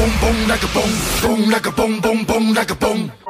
boom, boom, like a boom, boom, like a boom, boom, boom, like a boom.